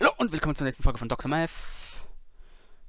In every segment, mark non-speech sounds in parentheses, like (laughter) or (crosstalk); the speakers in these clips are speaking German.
Hallo und willkommen zur nächsten Folge von Dr. Math.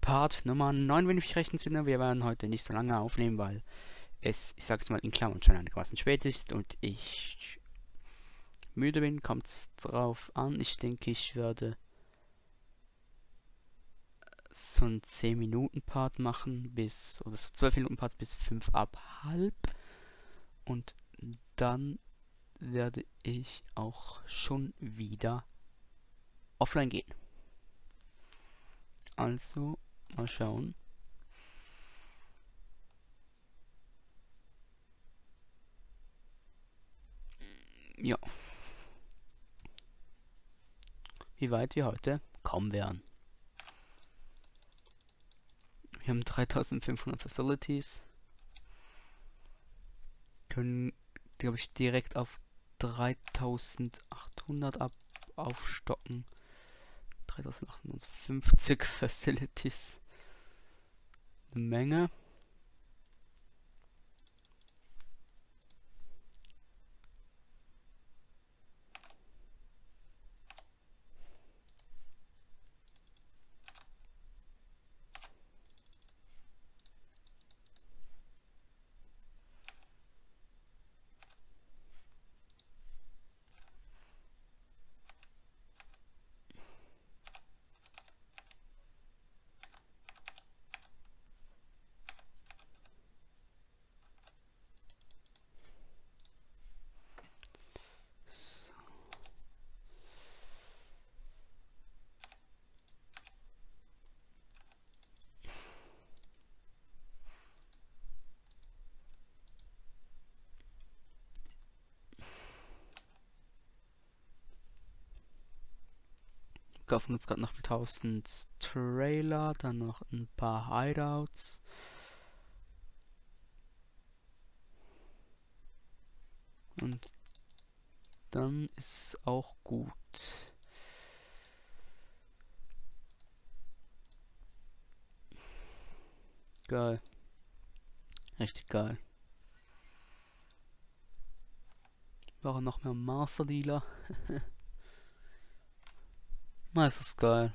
Part Nummer 9, wenn ich mich recht entsinne. Wir werden heute nicht so lange aufnehmen, weil es, ich sag's mal in Klammern, schon einigermaßen spät ist und ich müde bin. Kommt's drauf an. Ich denke, ich werde so einen 10 Minuten Part machen bis, oder so 12 Minuten Part bis 5 ab halb. Und dann werde ich auch schon wieder offline gehen. Also, mal schauen. Ja. Wie weit wir heute kommen werden. Wir haben 3500 Facilities. Können, glaube ich, direkt auf 3800 ab aufstocken. 3850 Facilities. Eine Menge. Kaufen uns gerade noch 1000 Trailer, dann noch ein paar Hideouts. Und dann ist auch gut. Geil. Richtig geil. Waren noch mehr Master Dealer. (laughs) Na, ist das geil.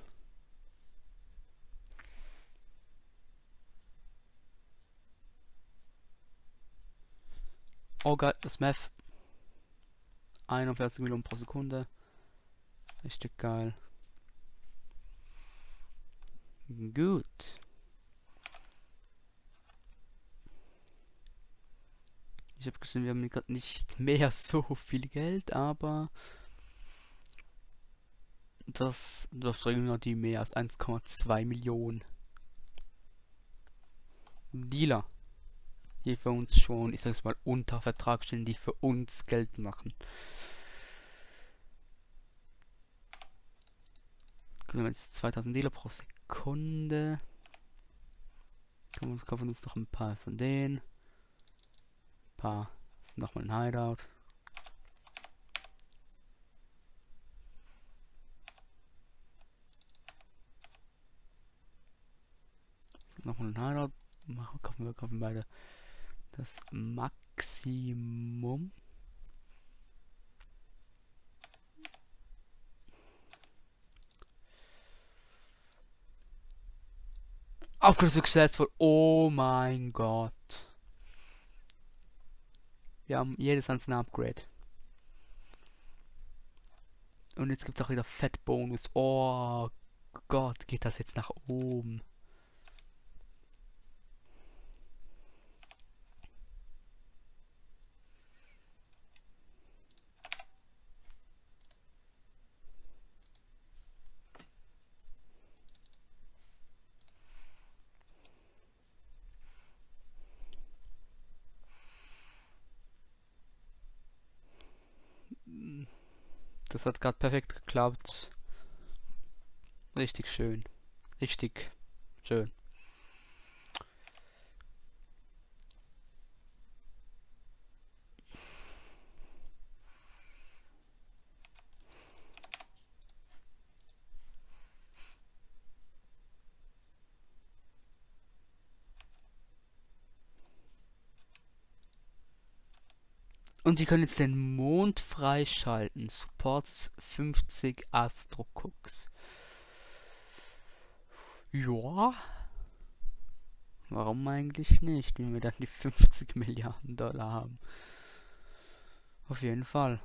Oh geil, das Meth. 41 Millionen pro Sekunde. Richtig geil. Gut. Ich habe gesehen, wir haben gerade nicht (laughs) mehr so viel Geld, aber das, das bringen die mehr als 1,2 Millionen Dealer, die für uns schon, ich sag's mal, unter Vertrag stehen, die für uns Geld machen. Können wir jetzt 2000 Dealer pro Sekunde. Können wir uns kaufen uns noch ein paar von denen. Ein paar. Das ist nochmal ein Hideout. Nochmal ein Highlight machen. Kaufen wir kaufen beide das Maximum. Upgrade successful. Oh mein Gott. Wir haben jedes einzelne Upgrade. Und jetzt gibt es auch wieder Fettbonus. Oh Gott, geht das jetzt nach oben. Das hat gerade perfekt geklappt. Richtig schön. Richtig schön. Und die können jetzt den Mond freischalten. Supports 50 Astro Cooks. Joa. Warum eigentlich nicht, wenn wir dann die 50 Milliarden Dollar haben? Auf jeden Fall.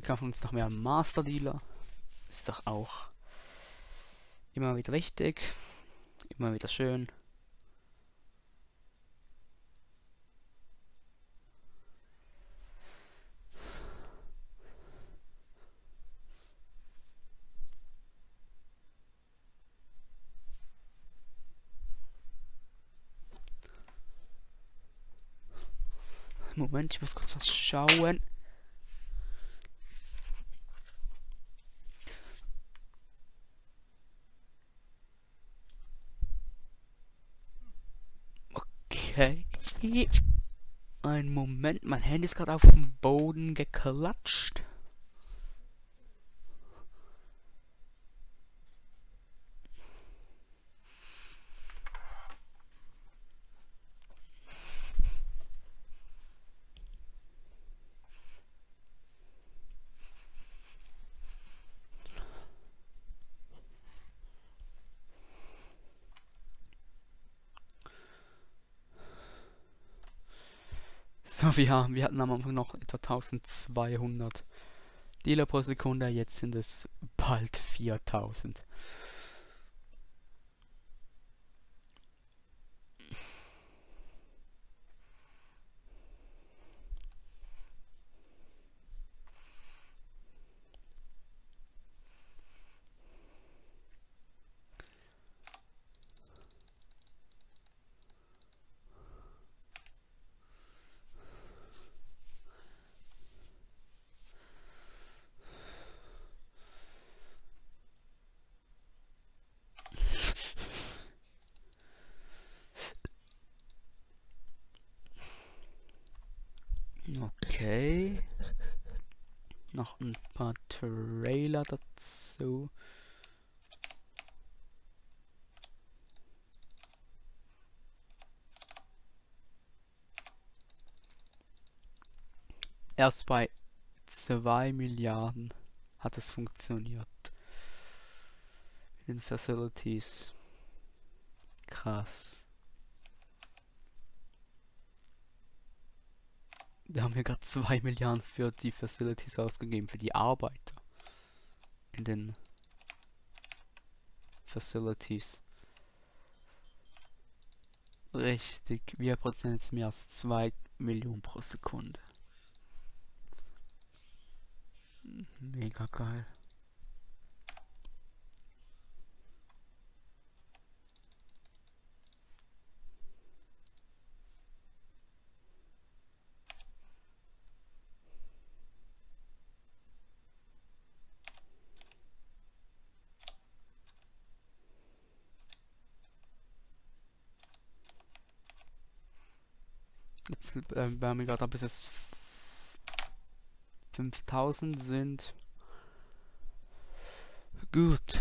Wir kaufen uns noch mehr Master Dealer. Ist doch auch immer wieder wichtig. Immer wieder schön. Moment, ich muss kurz was schauen. Ein Moment, mein Handy ist gerade auf den Boden geklatscht. So, (laughs) wir, haben, wir hatten am Anfang noch etwa 1200 Dealer pro Sekunde, jetzt sind es bald 4000. Noch ein paar Trailer dazu. Erst bei 2 Milliarden hat es funktioniert. Den Facilities. Krass. Wir haben hier gerade 2 Milliarden für die Facilities ausgegeben, für die Arbeiter. In den Facilities. Richtig, wir produzieren jetzt mehr als 2 Millionen pro Sekunde. Mega geil. Jetzt äh, wir gerade bis es 5000 sind. Gut.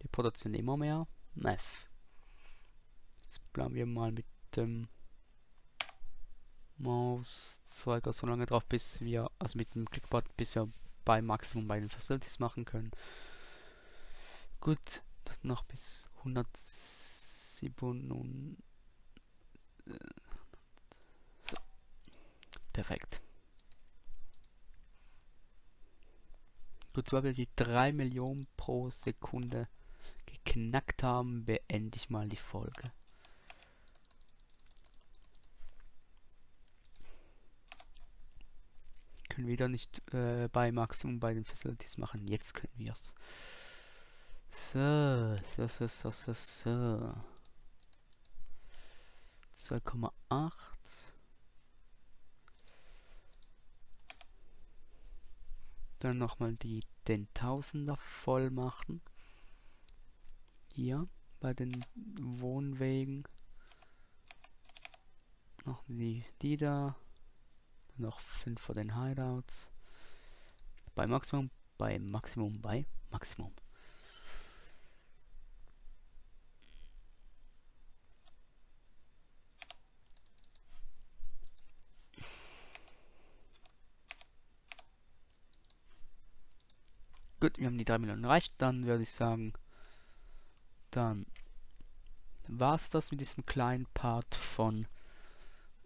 Wir produzieren immer mehr. Meth. Jetzt bleiben wir mal mit dem Mauszeiger so lange drauf, bis wir, also mit dem Clickboard, bis wir bei Maximum bei den Facilities machen können. Gut, noch bis 107 so. Perfekt. Gut, weil wir die 3 Millionen pro Sekunde geknackt haben, beende ich mal die Folge. Können wir da nicht äh, bei Maximum bei den Facilities machen. Jetzt können wir es. So, so, so, so, so, so. 2,8. Dann nochmal die den Tausender voll machen. Hier bei den Wohnwegen. Noch die, die da. Noch 5 vor den Hideouts. Bei Maximum, bei Maximum, bei Maximum. Gut, wir haben die 3 Millionen erreicht. Dann würde ich sagen, dann war es das mit diesem kleinen Part von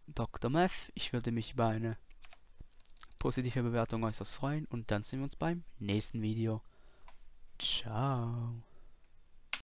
Dr. Meth. Ich würde mich über eine positive Bewertung äußerst freuen und dann sehen wir uns beim nächsten Video. Ciao.